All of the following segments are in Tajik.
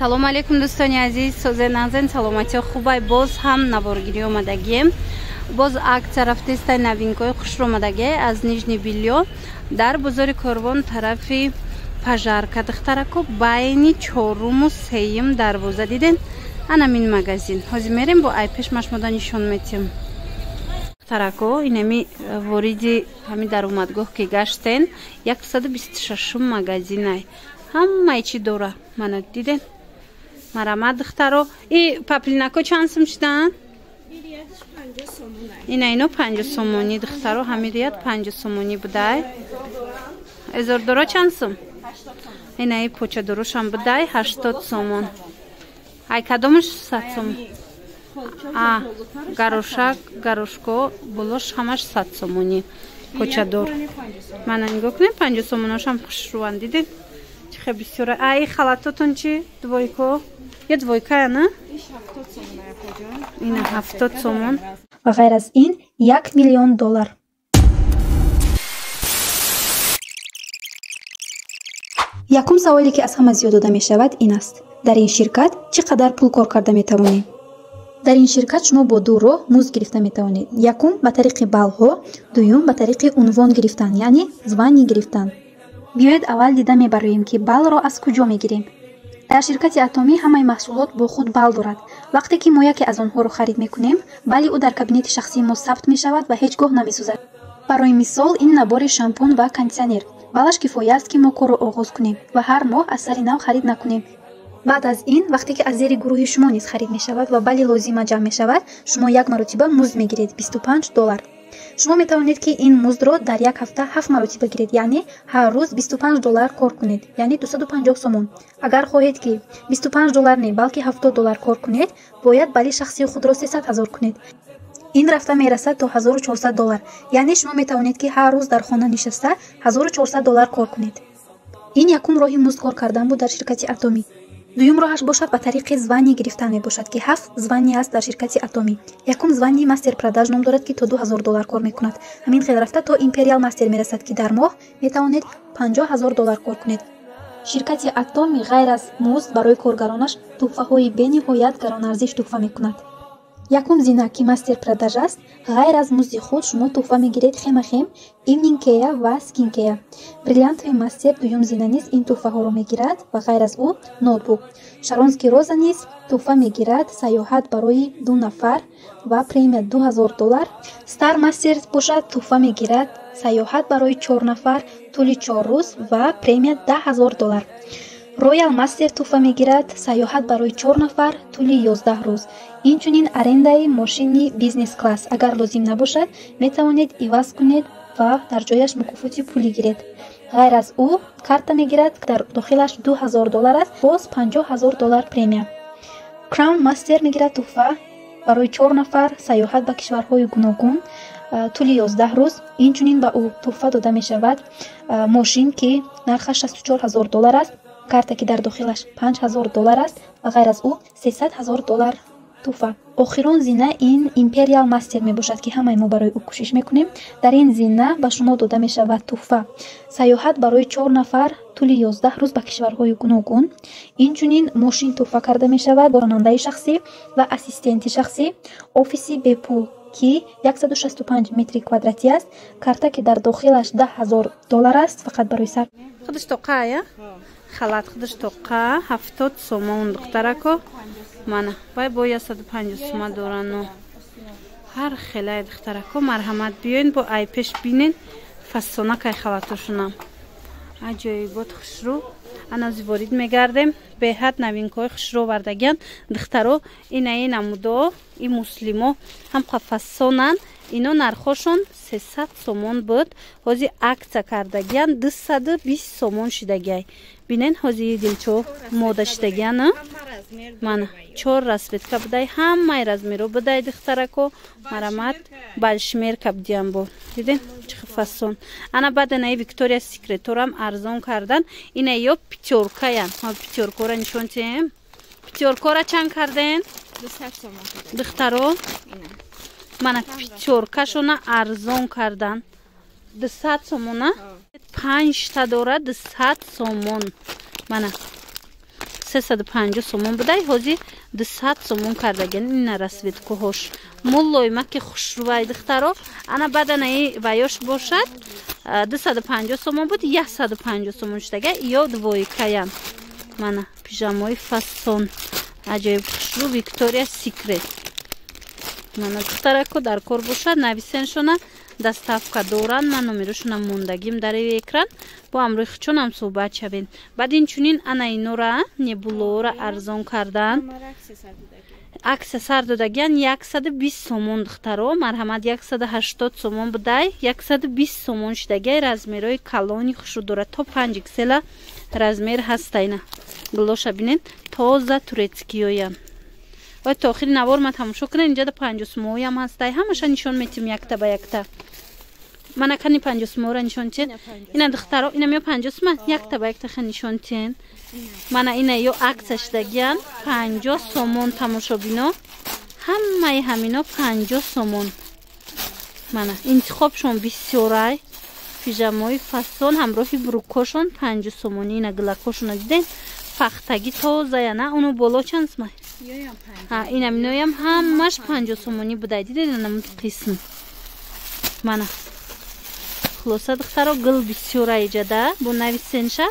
салому алейкум дӯстони азиз. Созе назен саломатиё хубай. Боз ҳам наворгирӣ омадагием. Боз акция рафтестай новинкаҳои хушро омадагие аз нижни биллиё дар бозори корвон тарафи пажарка духтарако байни чоруму сеюм дарвоза диден анамин магазин. Ҳозир мерем бо айпеш машмода нишон метиҳем духтарако инами вориди ҳами даромадгоҳ ки гаштен 126 магазинай. Ҳамаи чӣ дора мана диден марамад духтаро. И паплинако чанд сум шидаанд ина ино панҷо сомонӣ духтаро. Ҳамирият панҷо сомонӣ будай. Эзордоро чанд сум? Инаи почадорошам будай ҳаштод сомон. Ай кадомаш сад сомон гарошак гарошко болош ҳамаш сад сомонӣ. Почадор мана нигоҳ кунем панҷо сомоношам хушрӯанд дидед чӣ хе бисёр ай халатотон чи двойко я двойкая на ина ҳафтод сомон. Ва ғайр аз ин як миллион доллар. Якум саволе ки аз ҳама зиёд дода мешавад ин аст. Дар ин ширкат чӣ қадар пул кор карда метавонем? Дар ин ширкат шумо бо ду роҳ музд гирифта метавонед. Якум ба тариқи баллҳо дуюм ба тариқи унвон гирифтан яъне звани гирифтан. Биёед аввал дида мебароем ки баллро аз куҷо мегирем дар ширкати атомӣ ҳамаи маҳсулот бо худ балл дорад. Вақте ки мо яке аз онҳоро харид мекунем балли ӯ дар кабинети шахсии мо сабт мешавад ва ҳеҷ гоҳ намесӯзад барои мисол ин набори шампун ва кондитсионер баллаш кифоя аст ки мо корро оғоз кунем ва ҳар моҳ аз сари нав харид накунем. Баъд аз ин вақте ки аз зери гурӯҳи шумо низ харид мешавад ва балли лозима ҷамъ мешавад шумо як маротиба музд мегиред бисту панҷ доллар шумо метавонед ки ин муздро дар як ҳафта ҳафт маротиба гиред яъне ҳар рӯз бисту панҷ доллар кор кунед яъне дусаду панҷоҳ сомон. Агар хоҳед ки бисту панҷ доллар не балки ҳафтод доллар кор кунед бояд балли шахсии худро сесад ҳазор кунед. Ин рафта мерасад то ҳазору чорсад доллар яъне шумо метавонед ки ҳар рӯз дар хона нишаста ҳазору чорсад доллар кор кунед. Ин якум роҳи музд кор кардан буд дар ширкати атомӣ дуюм роҳаш бошад ба тариқи звание гирифтан мебошад ки ҳафт звание аст дар ширкати атомӣ. Якум звание мастер продаж ном дорад ки то ду ҳазор доллар кор мекунад. Ҳамин хел рафта то империал мастер мерасад ки дар моҳ метавонед панҷоҳ ҳазор доллар кор кунед. Ширкати атомӣ ғайр аз музд барои коргаронаш тӯҳфаҳои бениҳоят гаронарзиш тӯҳфа мекунад якум зина ки мастер продаж аст. Ғайр аз музди худ шумо тӯҳфа мегиред хемахем ивнинкея ва скинкея бриллиантои мастер дуюм зина низ ин тӯҳфаҳоро мегирад ва ғайр аз ӯ ноутбук. Шаронски роза низ тӯҳфа мегирад сайёҳат барои ду нафар ва премия ду ҳазор доллар. Стар мастер бошад тӯҳфа мегирад сайёҳат барои чор нафар тӯли чор рӯз ва премия даҳ ҳазор доллар роял мастер тӯҳфа мегирад сайёҳат барои чор нафар тӯли ёздаҳ рӯз. Инчунин арендаи мошини бизнес класс. Агар лозим набошад метавонед иваз кунед ва дар ҷояш мукофоти пулӣ гиред ғайр аз ӯ карта мегирад дар дохилаш ду ҳазор доллар аст боз панҷоҳ ҳазор доллар премия. Краун мастер мегирад тӯҳфа барои чор нафар сайёҳат ба кишварҳои гуногун тӯли ёздаҳ рӯз. Инчунин ба ӯ тӯҳфа дода мешавад мошин ки нархаш шасту чор ҳазор доллар аст карта ки дар дохилаш панҷ ҳазор доллар аст ва ғайр аз ӯ сесад ҳазор доллар тӯҳфа охирон зина ин империал мастер мебошад ки ҳамаи мо барои ӯ кӯшиш мекунем. Дар ин зина ба шумо дода мешавад тӯҳфа сайёҳат барои чор нафар тӯли ёздаҳ рӯз ба кишварҳои гуногун. Инчунин мошин тӯҳфа карда мешавад ронандаи шахсӣ ва ассистенти шахсӣ. Офиси бепул ки 165 метри квадратӣ аст. Карта ки дар дохилаш даҳ ҳазор доллар аст фақат барои сар. Худаш тоқая халат худаш тоқа ҳафтод сомон духтарако. Мана вай бо ясаду панҷо сума дорану. Ҳар хелай духтарако марҳамат биёин бо айпеш бинен фасонакай халатошунам. Аҷоибот хушрӯ анази ворид мегардем беҳад навинкаҳои хушрӯ вардагиян духтаро инаи намудо и муслимо ҳамқа фасонанд ино нархошон сесад сомон буд. Ҳозир акция кардагиян дусаду бист сомон шидагиай. Бинен ҳозир дилчо мода шидагиян мана чор расветка будай ҳамаи размеро будай духтарако. Марамат балшмер кабдиям бо. Диден чихи фасон ана баъд инаи виктория секреторам арзон кардан. Ина ё питёркаян питёркора нишонтем? Питёркора чанд карден? Духтаро мана питёркашона арзон кардан дусад сомона панҷта дора дусад сомон мана сесаду панҷоҳ сомон будай ҳозир дусад сомон кардагиан ина расветкоҳош муллоима ки хушрӯвай духтаро ана баданаи ваёш бошад дусаду панҷоҳ сомон буд яксаду панҷоҳ сомон шудага ё двоикаян мана пижамои фасон аҷоиб хушрӯ виктория секрет мана духтарако дар кор бошад нависеншона доставка доранд ман номерошонам мондагим дар экран. Бо амрӯи хучонам суҳбат шавем. Баъд инчунин ана инора небулоора арзон кардан. Аксия сар додагиян яксаду бист сомон духтаро. Марҳамат яксаду ҳаштод сомон будай. Яксаду бист сомон шидагияй размерои калони хушу дорад то панҷ иксела размер ҳастайна. Глоша бинед. Тоза турецкиёям ва то охири наворма тамошо кунед инҷода панҷосумоҳоям ҳастай ҳамаша нишон метим якта ба якта мана кани панҷосумоҳора нишон тиен ина духтаро инам ё панҷосума якта ба якта ха нишон тиен мана ина ё акса шидагиян панҷоҳ сомон тамошобино ҳамаи ҳамино панҷоҳ сомон мана интихобшон бисёрай пижамои фасон ҳамроҳи брукошон панҷоҳ сомонӣ ина гилакошона диден пахтагӣ тозаяна уну боло чанд сумай инаминоям ҳамаш панҷо сомонӣ будай. Диденанамуд қисм. Мана. Хулоса духтаро гил бисёра иҷада. Бо нави сенша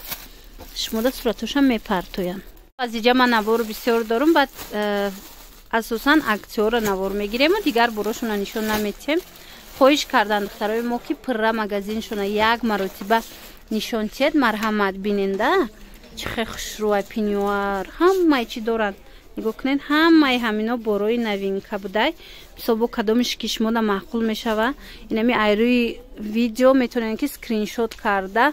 шумода суратошам мепартоям. Аз иҷа ман навору бисёр дорум. Баъд э, асосан актёра навор мегирему дигар борошона нишон наметиҳем хоҳиш кардан духтарои мо ки пурра магазиншона як маротиба нишон тиҳед марҳамат биненда чихе хушрӯа пинюар ҳамаи чӣ доранд? Нигоҳ кунед ҳамаи ҳамино борои новинка будай. Бисобо кадомиш ки шумода маъқул мешава. Инами айрӯи видео метавонед ки скриншот карда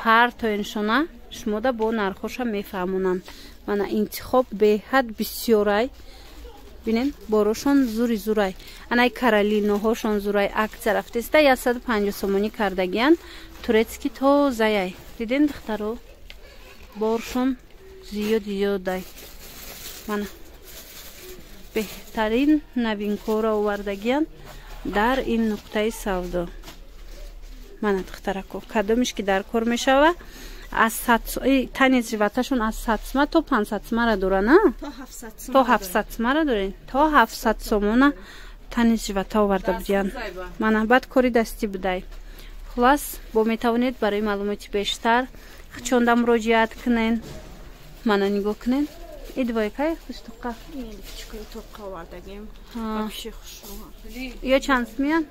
партоеншона шумода бо нархоша мефаҳмонанд. Мана интихоб беҳад бисёрай. Бинед борошон зури зурай. Анай каролиноҳошон зурай. Акция рафтеста яксаду панҷо сомонӣ кардагиян турецки тозаяй диден духтаро боршон зиёд зиёдай мана беҳтарин новинкоро овардагиянд дар ин нуқтаи савдо. Мана духтарако. Кадомиш ки дар кор мешава аз тани живаташон аз сатсма то пансатсмара дорана то ҳафсад сумара дорен то ҳафсад сомона тани живата оварда будиянд мана баъд кори дастӣ будай. Хулас бо метавонед барои маълумоти бештар хучонда муроҷиат кунен? Мана нигоҳ кунен? Идвойкай хустуққа ё чанд миян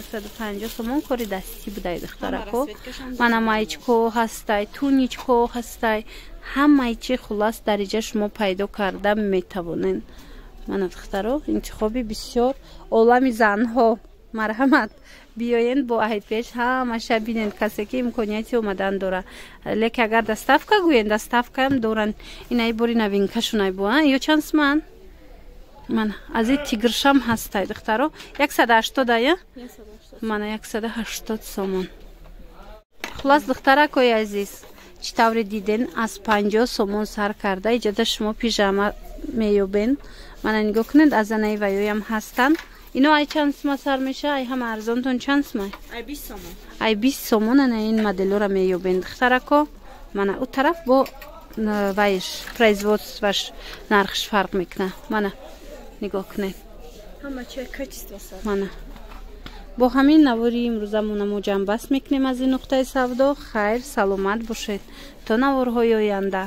ясаду панҷо сомон кори дастӣ будай духтарако мана маичко ҳастай туничко ҳастай ҳамаи чи хулас дариҷа шумо пайдо карда метавонен. Мана духтаро интихоби бисёр олами занҳо. Марҳамат биёед бо айпеш ҳамаша бинед касе ки имконияти омадан дора. Леки агар доставка гӯед доставкаам доранд инаи бори новинкашунай бо ё чанд суман мана аз и тигршам ҳастай. Духтаро яксаду ҳаштодая мана яксаду ҳаштод сомон. Хулас духтаракои азиз чӣ тавре диден аз панҷоҳ сомон сар карда иҷода шумо пижама меёбен. Мана нигоҳ кунед аз анаи ваёям ҳастанд ино ай чанд сума сар меша ай ҳама арзонтон чанд сума ай? Бист сомон. Ана ин моделора меёбен духтарако мана ӯ тараф бо вайш производстваш нархш фарқ мекуна мана нигоҳ кунед мана. Бо ҳамин навори имрӯзамона мо ҷамъбаст мекунем аз ин нуқтаи савдо. Хайр саломат бошед. То наворҳои оянда